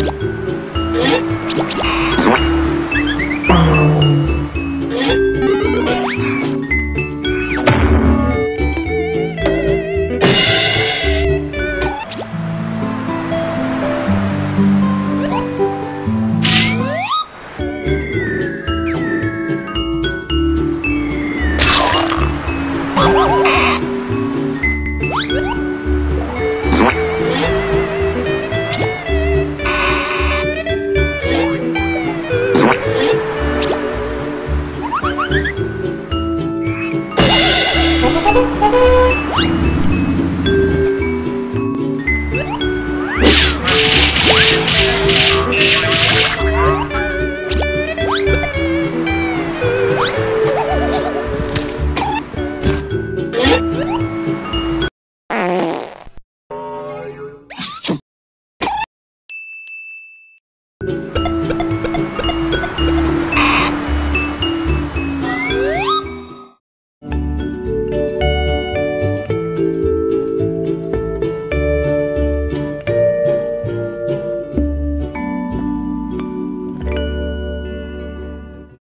you